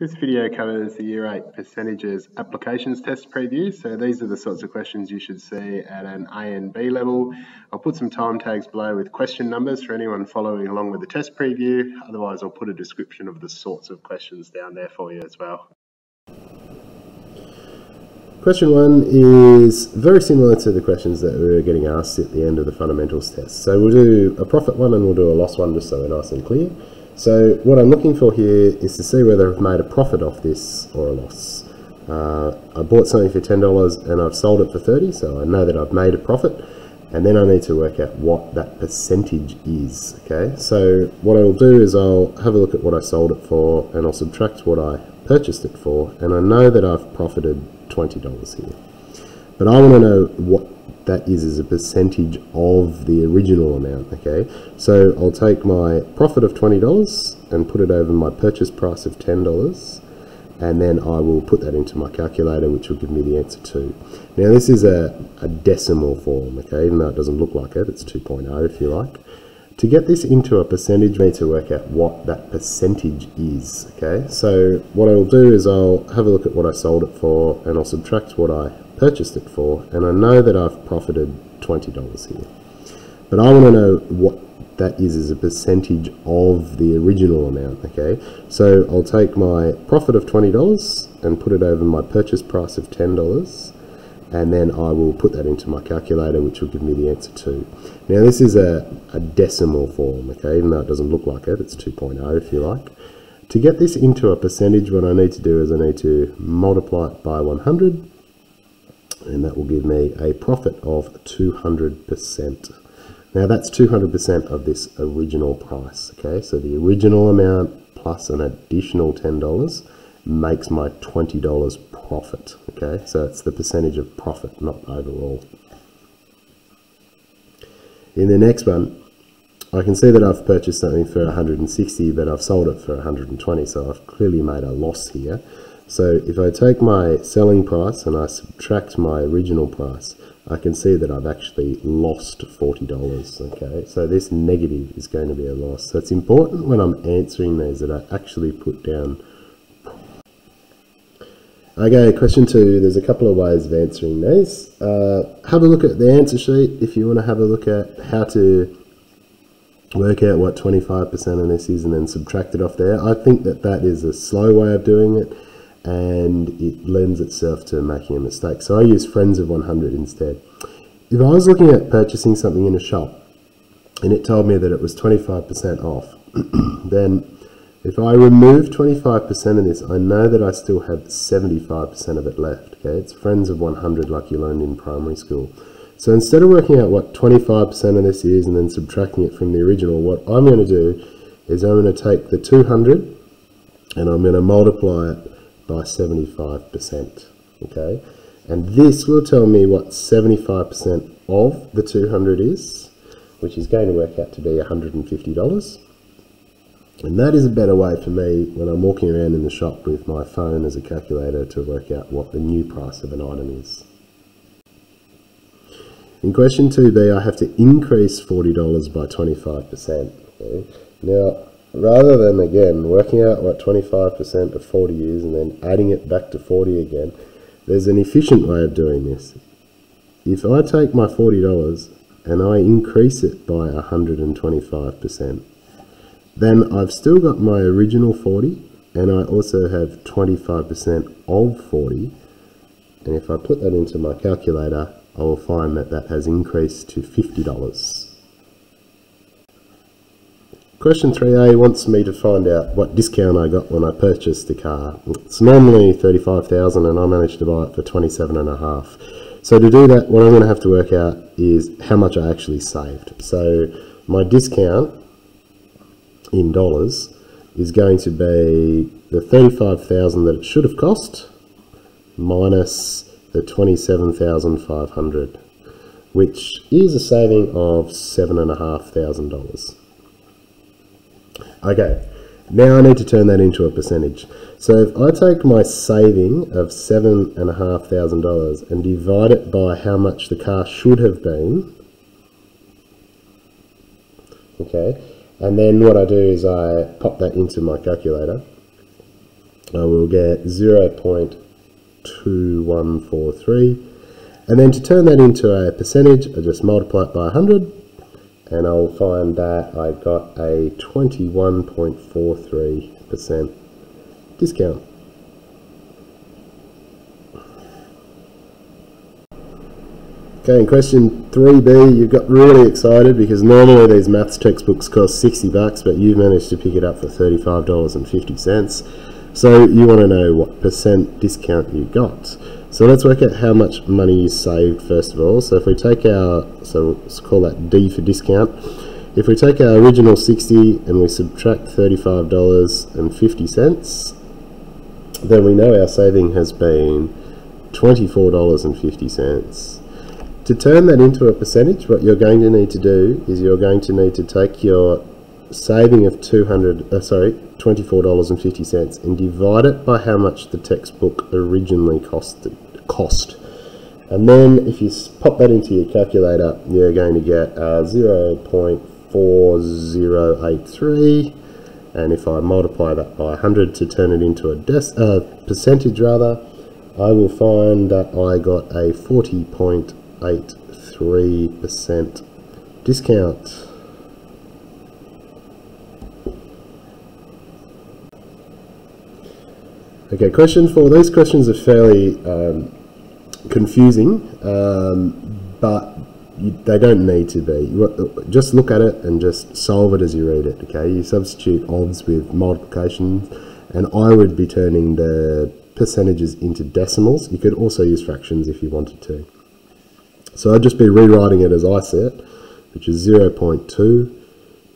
This video covers the Year 8 Percentages Applications Test preview. So these are the sorts of questions you should see at an A and B level. I'll put some time tags below with question numbers for anyone following along with the test preview. Otherwise, I'll put a description of the sorts of questions down there for you as well. Question one is very similar to the questions that we were getting asked at the end of the fundamentals test. So we'll do a profit one and we'll do a loss one just so they're nice and clear. So what I'm looking for here is to see whether I've made a profit off this or a loss. Uh, I bought something for $10 and I've sold it for 30 so I know that I've made a profit and then I need to work out what that percentage is. Okay, so what I'll do is I'll have a look at what I sold it for and I'll subtract what I purchased it for and I know that I've profited $20 here. But I want to know what that is as a percentage of the original amount, okay? So I'll take my profit of $20 and put it over my purchase price of $10 and then I will put that into my calculator which will give me the answer 2. Now this is a, a decimal form, okay, even though it doesn't look like it, it's 2.0 if you like. To get this into a percentage, we need to work out what that percentage is, okay? So what I'll do is I'll have a look at what I sold it for and I'll subtract what I purchased it for and I know that I've profited $20 here. But I want to know what that is as a percentage of the original amount, okay? So I'll take my profit of $20 and put it over my purchase price of $10 and then I will put that into my calculator which will give me the answer 2. Now this is a, a decimal form, okay, even though it doesn't look like it, it's 2.0 if you like. To get this into a percentage, what I need to do is I need to multiply it by 100 and that will give me a profit of 200%. Now that's 200% of this original price, okay? So the original amount plus an additional $10 makes my $20 profit, okay? So it's the percentage of profit, not overall. In the next one, I can see that I've purchased something for 160, but I've sold it for 120, so I've clearly made a loss here. So if I take my selling price and I subtract my original price, I can see that I've actually lost $40, okay? So this negative is going to be a loss. So it's important when I'm answering these that I actually put down Okay, question two. There's a couple of ways of answering these. Uh, have a look at the answer sheet if you want to have a look at how to work out what 25% of this is and then subtract it off there. I think that that is a slow way of doing it and it lends itself to making a mistake. So I use friends of 100 instead. If I was looking at purchasing something in a shop and it told me that it was 25% off, then if I remove 25% of this, I know that I still have 75% of it left. Okay, It's friends of 100 like you learned in primary school. So instead of working out what 25% of this is and then subtracting it from the original, what I'm going to do is I'm going to take the 200 and I'm going to multiply it by 75%. Okay, and this will tell me what 75% of the 200 is, which is going to work out to be $150. And that is a better way for me when I'm walking around in the shop with my phone as a calculator to work out what the new price of an item is. In question 2b, I have to increase $40 by 25%. Okay? Now, rather than again working out what 25% of 40 is and then adding it back to 40 again, there's an efficient way of doing this. If I take my $40 and I increase it by 125%, then I've still got my original 40 and I also have 25% of 40 and if I put that into my calculator I will find that that has increased to $50. Question 3A wants me to find out what discount I got when I purchased the car. It's normally 35000 and I managed to buy it for 27500. So to do that, what I'm going to have to work out is how much I actually saved. So my discount in dollars is going to be the 35000 that it should have cost minus the 27500 which is a saving of $7,500. Okay, now I need to turn that into a percentage. So if I take my saving of seven and a half thousand dollars and divide it by how much the car should have been, okay, and then what I do is I pop that into my calculator. I will get 0.2143 and then to turn that into a percentage I just multiply it by 100 and I'll find that I got a 21.43% discount. Okay, in question 3b, you've got really excited because normally these maths textbooks cost 60 bucks, but you've managed to pick it up for $35.50. So you want to know what percent discount you got. So let's work out how much money you saved first of all. So if we take our, so let's call that D for discount. If we take our original 60 and we subtract $35.50, then we know our saving has been $24.50. To turn that into a percentage, what you're going to need to do is you're going to need to take your saving of 200 uh, sorry $24.50 and divide it by how much the textbook originally costed cost and then if you pop that into your calculator you're going to get uh, 0.4083 and if I multiply that by 100 to turn it into a uh, percentage rather I will find that I got a 40.8 83% discount. Okay, question four. These questions are fairly um, confusing, um, but you, they don't need to be. Just look at it and just solve it as you read it. Okay, you substitute odds with multiplication, and I would be turning the percentages into decimals. You could also use fractions if you wanted to. So I'd just be rewriting it as I see it, which is 0.2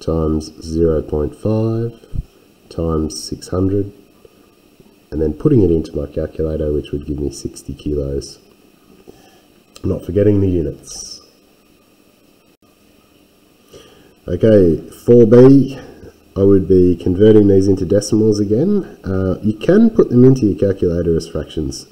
times 0.5 times 600, and then putting it into my calculator, which would give me 60 kilos. Not forgetting the units. Okay, 4b, I would be converting these into decimals again. Uh, you can put them into your calculator as fractions.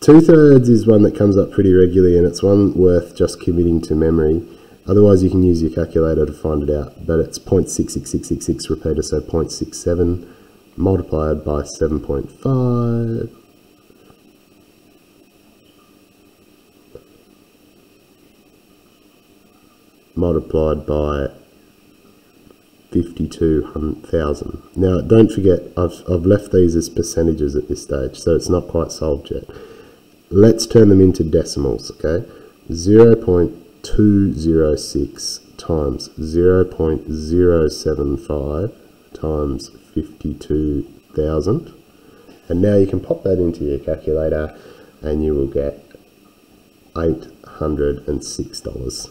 Two thirds is one that comes up pretty regularly and it's one worth just committing to memory. Otherwise you can use your calculator to find it out, but it's 0.66666 repeated, so 0.67 multiplied by 7.5 multiplied by 52,000. Now don't forget I've, I've left these as percentages at this stage so it's not quite solved yet. Let's turn them into decimals, okay? 0 0.206 times 0 0.075 times 52,000. And now you can pop that into your calculator and you will get $806.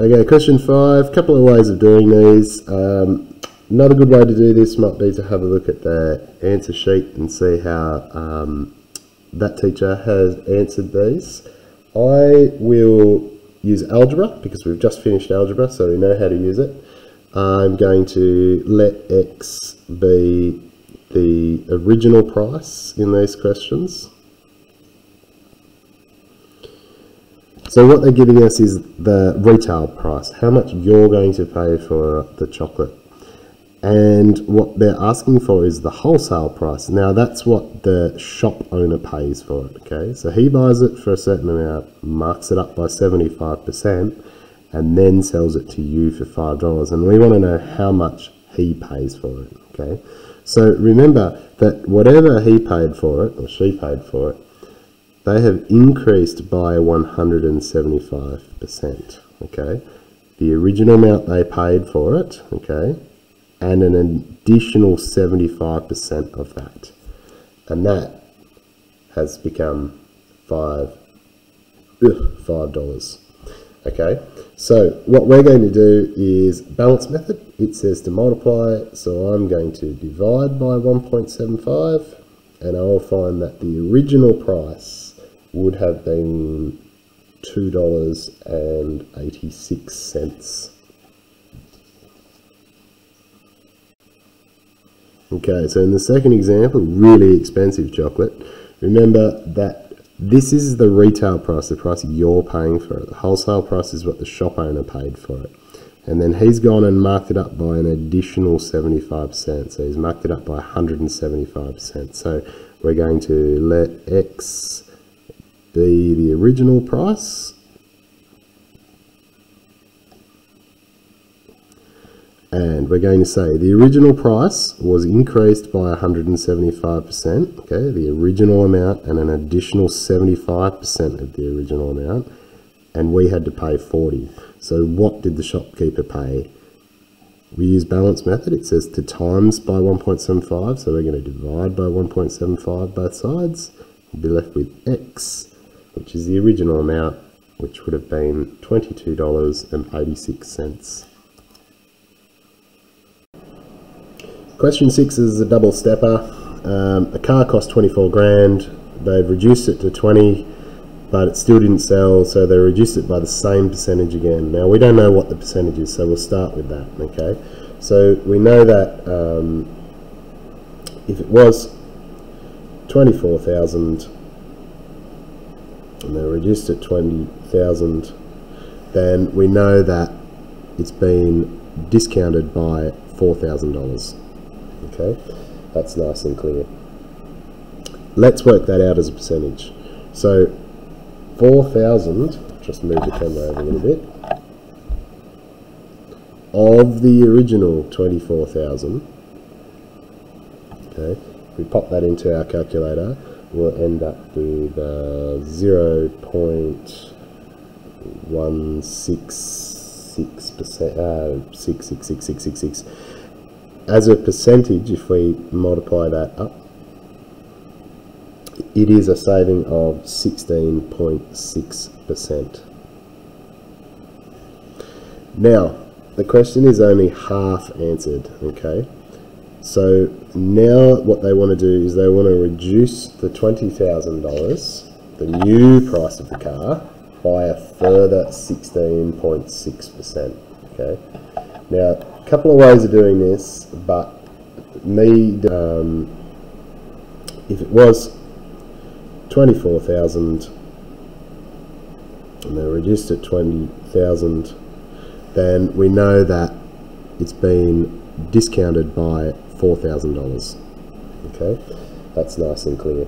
Okay, question five, couple of ways of doing these. Um, Another good way to do this might be to have a look at the answer sheet and see how um, that teacher has answered these. I will use algebra because we've just finished algebra so we know how to use it. I'm going to let x be the original price in these questions. So what they're giving us is the retail price, how much you're going to pay for the chocolate and what they're asking for is the wholesale price. Now that's what the shop owner pays for it, okay? So he buys it for a certain amount, marks it up by 75%, and then sells it to you for $5. And we want to know how much he pays for it, okay? So remember that whatever he paid for it, or she paid for it, they have increased by 175%, okay? The original amount they paid for it, okay, and an additional 75% of that. And that has become five, five dollars. Okay, so what we're going to do is balance method. It says to multiply, so I'm going to divide by 1.75 and I'll find that the original price would have been $2.86. Okay, so in the second example, really expensive chocolate. Remember that this is the retail price, the price you're paying for it. The wholesale price is what the shop owner paid for it. And then he's gone and marked it up by an additional 75 cents. So he's marked it up by 175%. So we're going to let X be the original price. And we're going to say the original price was increased by 175%, okay, the original amount and an additional 75% of the original amount. And we had to pay 40. So what did the shopkeeper pay? We use balance method. It says to times by 1.75. So we're going to divide by 1.75 both sides. We'll be left with X, which is the original amount, which would have been $22.86. Question six is a double stepper. Um, a car cost 24 grand. They've reduced it to 20 but it still didn't sell, so they reduced it by the same percentage again. Now we don't know what the percentage is, so we'll start with that. Okay, so we know that um, if it was twenty-four thousand and they reduced it twenty thousand, then we know that it's been discounted by four thousand dollars. Okay, that's nice and clear. Let's work that out as a percentage. So 4,000, just move the camera over a little bit, of the original 24,000, okay, if we pop that into our calculator, we'll end up with uh, 0.166%, uh, 6666666. As a percentage, if we multiply that up, it is a saving of 16.6%. Now, the question is only half answered, okay? So now what they want to do is they want to reduce the $20,000, the new price of the car, by a further 16.6%, okay? Now, couple of ways of doing this, but me, um, if it was 24,000 and they reduced it 20,000 then we know that it's been discounted by $4,000 okay? That's nice and clear.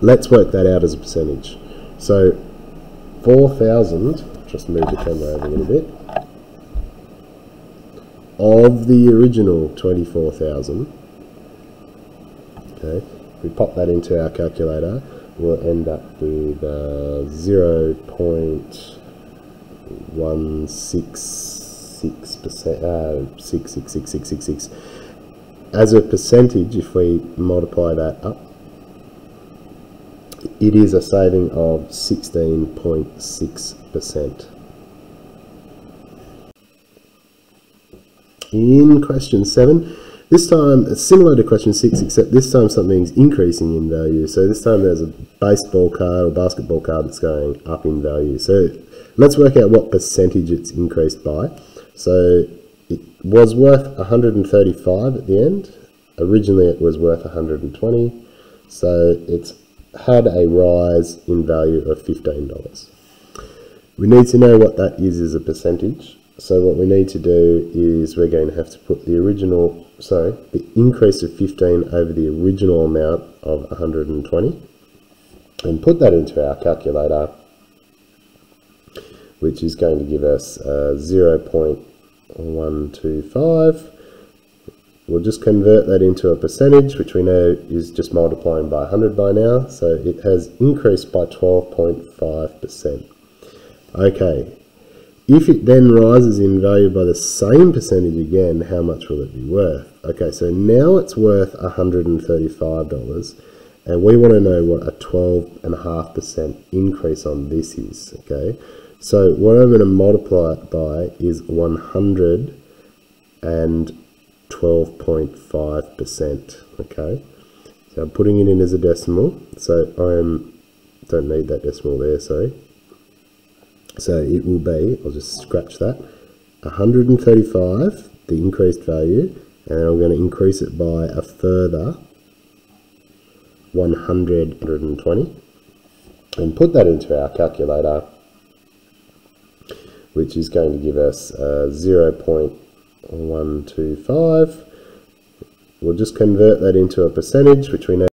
Let's work that out as a percentage. So 4,000 just move the camera over a little bit of the original 24,000 okay if we pop that into our calculator, we'll end up with uh, 0.166%, uh, 6666666. As a percentage, if we multiply that up, it is a saving of 16.6%. In question 7, this time, it's similar to question six, except this time something's increasing in value. So this time there's a baseball card or basketball card that's going up in value. So let's work out what percentage it's increased by. So it was worth 135 at the end. Originally it was worth 120. So it's had a rise in value of $15. We need to know what that is as a percentage. So what we need to do is we're going to have to put the original sorry, the increase of 15 over the original amount of 120 and put that into our calculator which is going to give us uh, 0.125 we'll just convert that into a percentage which we know is just multiplying by 100 by now. So it has increased by 12.5% okay if it then rises in value by the same percentage again, how much will it be worth? Okay, so now it's worth $135 and we want to know what a 12.5% increase on this is, okay? So what I'm going to multiply it by is 112.5%, okay? So I'm putting it in as a decimal, so I am, don't need that decimal there, sorry. So it will be, I'll just scratch that, 135, the increased value, and I'm going to increase it by a further 120 and put that into our calculator which is going to give us uh, 0.125. We'll just convert that into a percentage, which we know